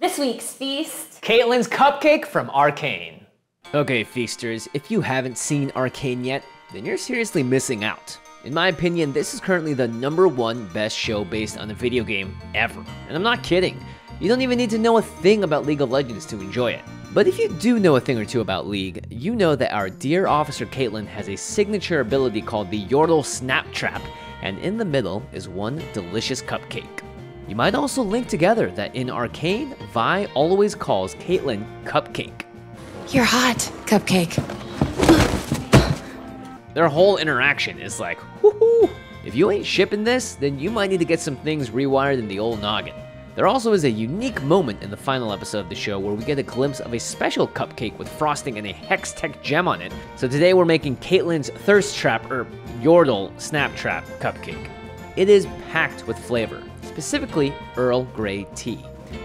This week's feast. Caitlyn's cupcake from Arcane. Okay, feasters, if you haven't seen Arcane yet, then you're seriously missing out. In my opinion, this is currently the number one best show based on a video game ever. And I'm not kidding. You don't even need to know a thing about League of Legends to enjoy it. But if you do know a thing or two about League, you know that our dear officer Caitlyn has a signature ability called the Yordle Snap Trap, and in the middle is one delicious cupcake. You might also link together that in Arcane, Vi always calls Caitlyn Cupcake. You're hot, Cupcake. Their whole interaction is like, woohoo! If you ain't shipping this, then you might need to get some things rewired in the old noggin. There also is a unique moment in the final episode of the show where we get a glimpse of a special cupcake with frosting and a Hextech gem on it. So today we're making Caitlyn's Thirst Trap, or Yordle Snap Trap cupcake. It is packed with flavor, specifically Earl Grey tea.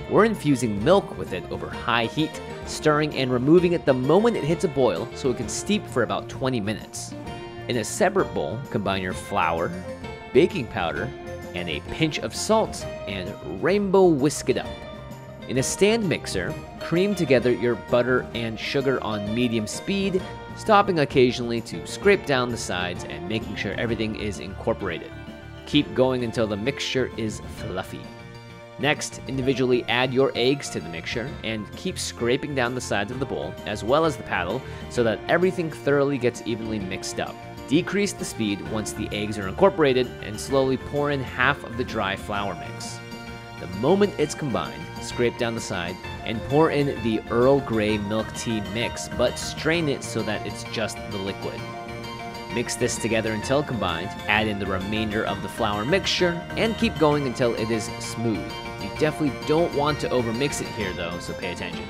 We're infusing milk with it over high heat, stirring and removing it the moment it hits a boil so it can steep for about 20 minutes. In a separate bowl, combine your flour, baking powder, and a pinch of salt and rainbow whisk it up. In a stand mixer, cream together your butter and sugar on medium speed, stopping occasionally to scrape down the sides and making sure everything is incorporated. Keep going until the mixture is fluffy. Next, individually add your eggs to the mixture and keep scraping down the sides of the bowl as well as the paddle so that everything thoroughly gets evenly mixed up. Decrease the speed once the eggs are incorporated and slowly pour in half of the dry flour mix. The moment it's combined, scrape down the side and pour in the Earl Grey milk tea mix, but strain it so that it's just the liquid. Mix this together until combined, add in the remainder of the flour mixture, and keep going until it is smooth. You definitely don't want to overmix it here though, so pay attention.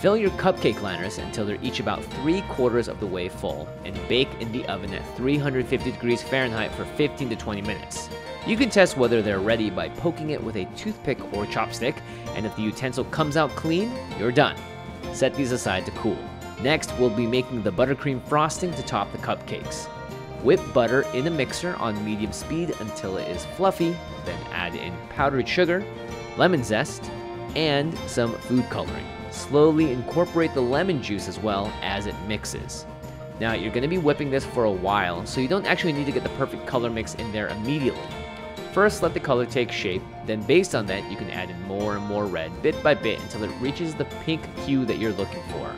Fill your cupcake liners until they're each about 3 quarters of the way full and bake in the oven at 350 degrees Fahrenheit for 15 to 20 minutes. You can test whether they're ready by poking it with a toothpick or chopstick, and if the utensil comes out clean, you're done. Set these aside to cool. Next, we'll be making the buttercream frosting to top the cupcakes. Whip butter in a mixer on medium speed until it is fluffy, then add in powdered sugar, lemon zest, and some food coloring. Slowly incorporate the lemon juice as well as it mixes. Now, you're going to be whipping this for a while, so you don't actually need to get the perfect color mix in there immediately. First, let the color take shape, then based on that, you can add in more and more red bit by bit until it reaches the pink hue that you're looking for.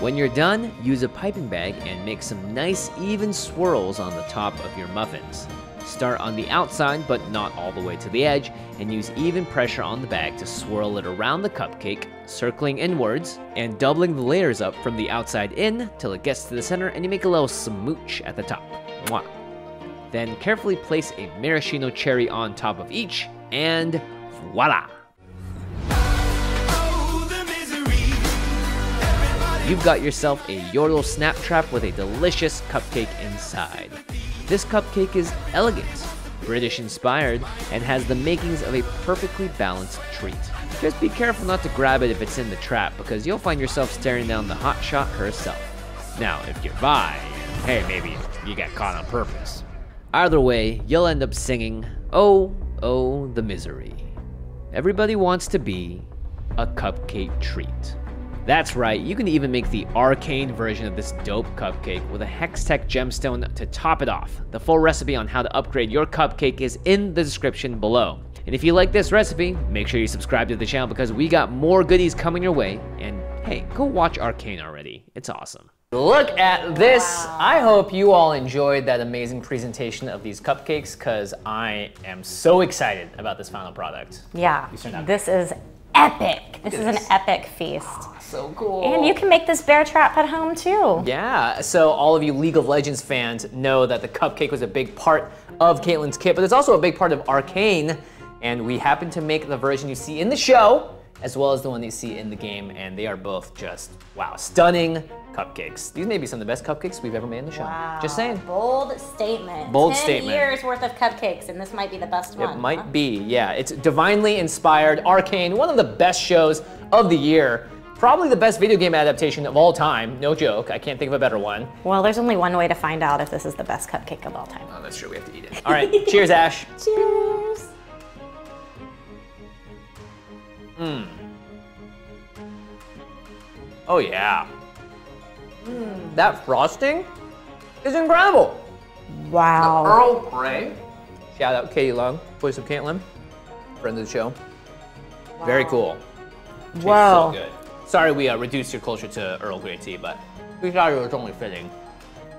When you're done, use a piping bag and make some nice even swirls on the top of your muffins. Start on the outside, but not all the way to the edge, and use even pressure on the bag to swirl it around the cupcake, circling inwards, and doubling the layers up from the outside in till it gets to the center and you make a little smooch at the top. Mwah. Then carefully place a maraschino cherry on top of each, and voila! You've got yourself a Yordle Snap Trap with a delicious cupcake inside. This cupcake is elegant, British inspired, and has the makings of a perfectly balanced treat. Just be careful not to grab it if it's in the trap, because you'll find yourself staring down the hot shot herself. Now, if you're Vi, hey, maybe you got caught on purpose. Either way, you'll end up singing, Oh, oh, the misery. Everybody wants to be a cupcake treat. That's right, you can even make the arcane version of this dope cupcake with a Hextech gemstone to top it off. The full recipe on how to upgrade your cupcake is in the description below. And if you like this recipe, make sure you subscribe to the channel because we got more goodies coming your way. And hey, go watch Arcane already. It's awesome. Look at this. I hope you all enjoyed that amazing presentation of these cupcakes because I am so excited about this final product. Yeah, These turned out this is epic. This is an epic feast. Ah, so cool. And you can make this bear trap at home too. Yeah, so all of you League of Legends fans know that the cupcake was a big part of Caitlyn's kit, but it's also a big part of Arcane, and we happen to make the version you see in the show, as well as the one you see in the game, and they are both just, wow, stunning cupcakes. These may be some of the best cupcakes we've ever made in the show. Just saying. Bold statement. Bold 10 statement. years worth of cupcakes, and this might be the best one. It might huh? be, yeah. It's divinely inspired, Arcane, one of the best shows of the year. Probably the best video game adaptation of all time, no joke. I can't think of a better one. Well, there's only one way to find out if this is the best cupcake of all time. Oh, that's true, we have to eat it. All right, cheers, Ash. Cheers. Oh yeah. That frosting is incredible. Wow. Earl Grey. Shout out Katie Leung, voice of Caitlyn, friend of the show. Very cool. Tastes Whoa. So good. Sorry we uh, reduced your culture to Earl Grey tea, but we thought it was only fitting.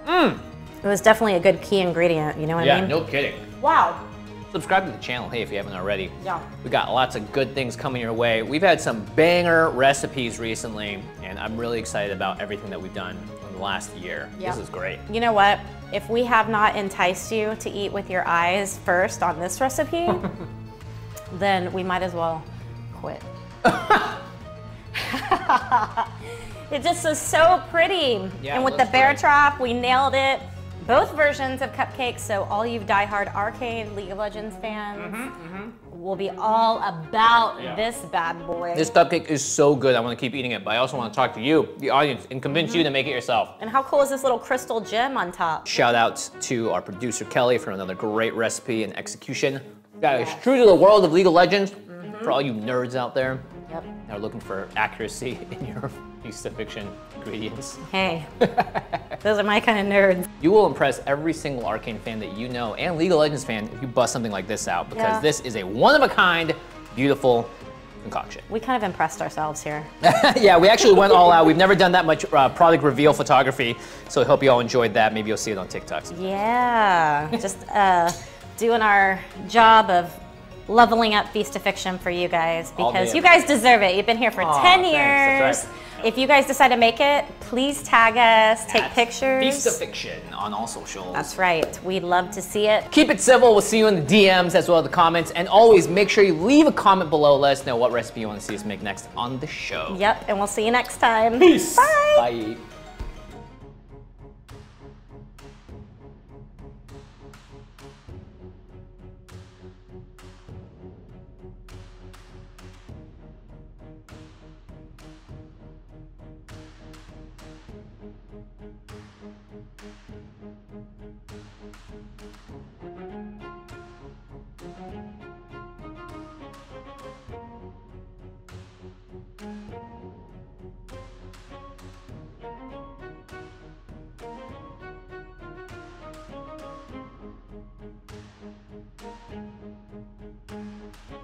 Mmm. It was definitely a good key ingredient, you know what I mean? Yeah, mean? no kidding. Wow. Subscribe to the channel, hey, if you haven't already. Yeah. We got lots of good things coming your way. We've had some banger recipes recently, and I'm really excited about everything that we've done in the last year. Yeah. This is great. You know what? If we have not enticed you to eat with your eyes first on this recipe, then we might as well quit. it just is so pretty. Yeah, and with the bear great. trap, we nailed it. Both versions of cupcakes, so all you diehard Arcane League of Legends fans mm-hmm, mm-hmm. will be all about Mm-hmm, Yeah. this bad boy. This cupcake is so good. I want to keep eating it, but I also want to talk to you, the audience, and convince you mm-hmm. to make it yourself. and how cool is this little crystal gem on top? Shout out to our producer Kelly for another great recipe and execution. That is true to the world of League of Legends. For all you nerds out there Yep. that are looking for accuracy in your piece of fiction ingredients, Hey, those are my kind of nerds. you will impress every single Arcane fan that you know and League of Legends fan if you bust something like this out because Yeah. this is a one of a kind, beautiful concoction. We kind of impressed ourselves here. yeah, we actually went all out. We've never done that much uh, product reveal photography, so I hope you all enjoyed that. Maybe you'll see it on TikTok. Yeah, just uh, doing our job of leveling up Feast of Fiction for you guys because you guys deserve it. You've been here for Aw, 10 thanks, years. That's right. If you guys decide to make it, please tag us, take At pictures. Feast of Fiction on all socials. That's right. We'd love to see it. Keep it civil. We'll see you in the DMs as well as the comments. And always make sure you leave a comment below. Let us know what recipe you want to see us make next on the show. Yep, and we'll see you next time. Peace. Bye. Bye.